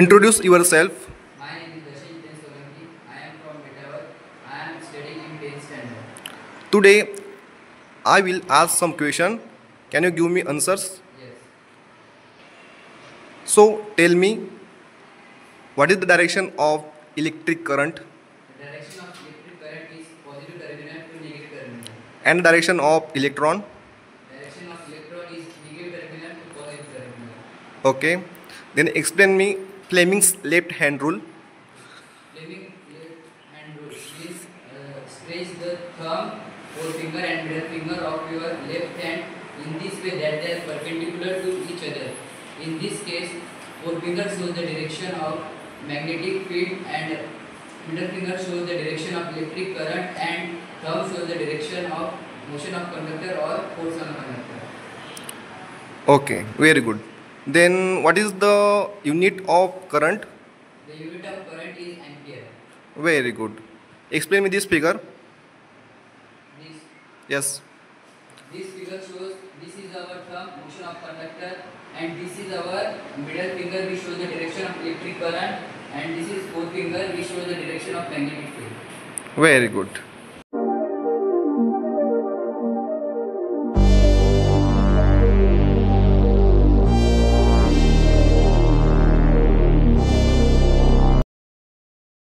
Introduce yourself. My name is Darshan Jiten Solanki. I am from Metavar. I am studying in 10th standard. Today, I will ask some question. Can you give me answers? Yes. So, tell me, what is the direction of electric current The direction of electric current is positive terminal to negative terminal. and direction of electron? Direction of electron is negative terminal to positive terminal. Okay. Then explain me Fleming's left hand rule. Fleming left hand rule means uh, stretch the thumb, forefinger and middle finger of your left hand in this way that they are perpendicular to each other. In this case, forefinger shows the direction of magnetic field and middle finger shows the direction of electric current and thumb shows the direction of motion of conductor or force on conductor. Okay, very good. Then what is the unit of current? The unit of current is ampere. Very good. Explain me this figure. This Yes. This figure shows this is our thumb motion of conductor and this is our middle finger which shows the direction of electric current and this is forefinger which shows the direction of magnetic field. Very good.